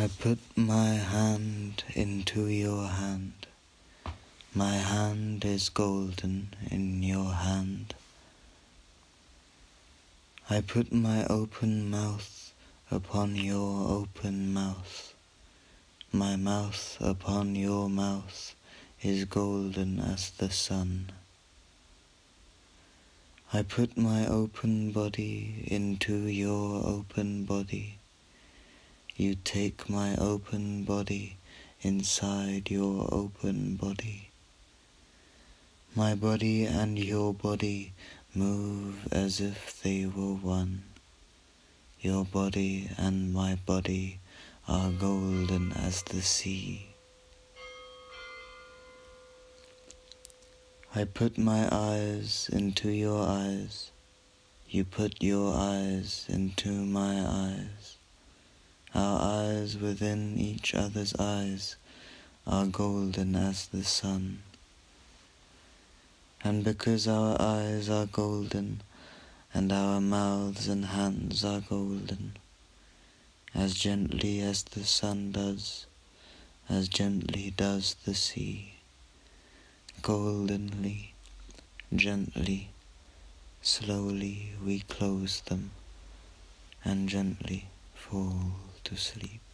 I put my hand into your hand. My hand is golden in your hand. I put my open mouth upon your open mouth. My mouth upon your mouth is golden as the sun. I put my open body into your open body. You take my open body inside your open body. My body and your body move as if they were one. Your body and my body are golden as the sea. I put my eyes into your eyes. You put your eyes into my eyes. Our eyes within each other's eyes are golden as the sun. And because our eyes are golden, and our mouths and hands are golden, as gently as the sun does, as gently does the sea, goldenly, gently, slowly we close them, and gently fall to sleep.